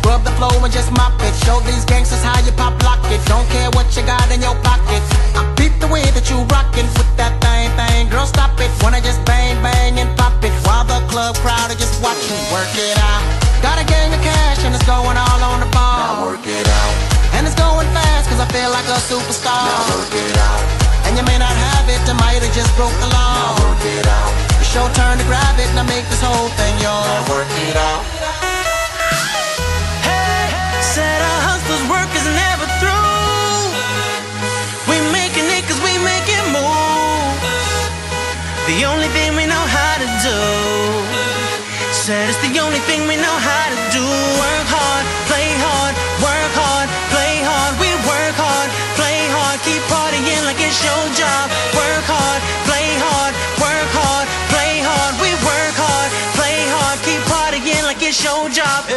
Scrub the flow and just mop it. Show these gangsters how you pop lock it. Don't care what you got in your pocket. I peep the way that you rockin' with that thing, thing. Girl, stop it. Wanna just bang, bang and pop it. While the club crowd are just watching. Work it out. Got a gang of cash and it's going all on the ball. Now work it out. And it's going fast cause I feel like a superstar. Now work it out. And you may not have it, I might have just broke the law. Now work it out. It's show turn to grab it and I make this whole thing the only thing we know how to do. Said it's the only thing we know how to do. Work hard, play hard, work hard, play hard. We work hard, play hard, keep partying like it's your job. Work hard, play hard, work hard, play hard. We work hard, play hard, keep partying like it's your job.